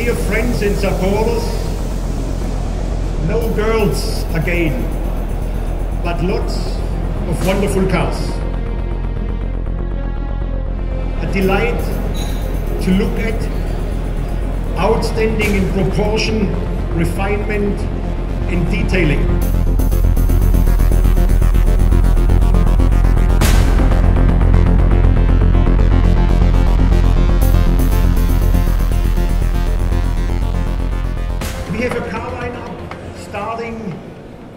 Dear friends and supporters, no girls again, but lots of wonderful cars. A delight to look at, outstanding in proportion, refinement, and detailing.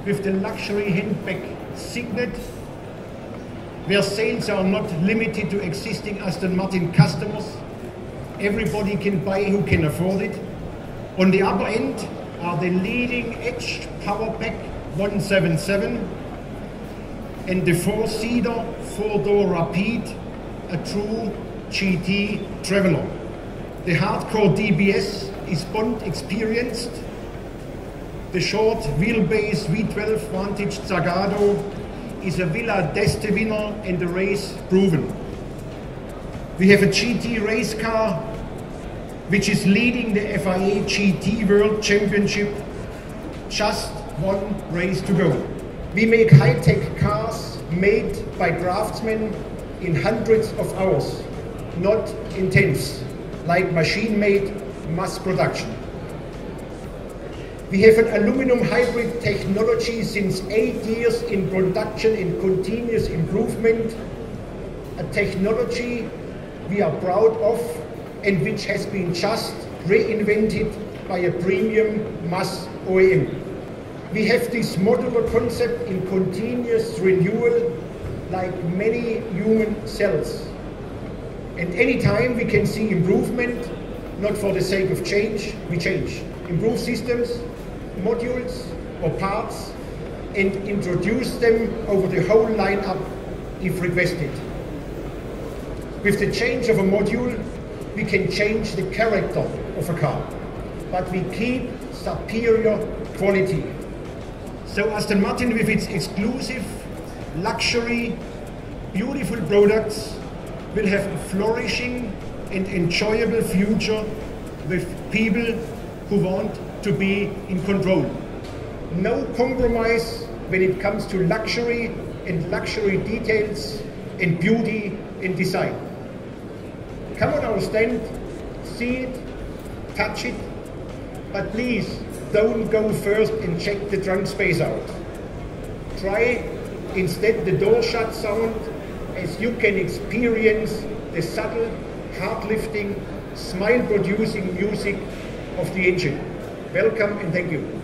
With the luxury handbag Cygnet, where sales are not limited to existing Aston Martin customers. Everybody can buy who can afford it. On the upper end are the leading edge Power Pack One-77 and the four-seater, four-door Rapide, a true GT traveler. The hardcore DBS is Bond experienced. The short wheelbase V12 Vantage Zagato is a Villa d'Este winner and a race proven. We have a GT race car which is leading the FIA GT World Championship. Just one race to go. We make high-tech cars made by craftsmen in hundreds of hours, not in tenths, like machine-made mass production. We have an aluminum hybrid technology since eight years in production and continuous improvement. A technology we are proud of and which has been just reinvented by a premium mass OEM. We have this modular concept in continuous renewal like many human cells. And anytime we can see improvement, not for the sake of change, we change. Improve systems, modules or parts and introduce them over the whole lineup if requested. With the change of a module, we can change the character of a car, but we keep superior quality. So Aston Martin with its exclusive, luxury, beautiful products will have a flourishing and enjoyable future with people who want to be in control. No compromise when it comes to luxury and luxury details and beauty and design. Come on our stand, see it, touch it, but please don't go first and check the trunk space out. Try instead the door shut sound as you can experience the subtle, heart-lifting, smile-producing music of the engine. Welcome and thank you.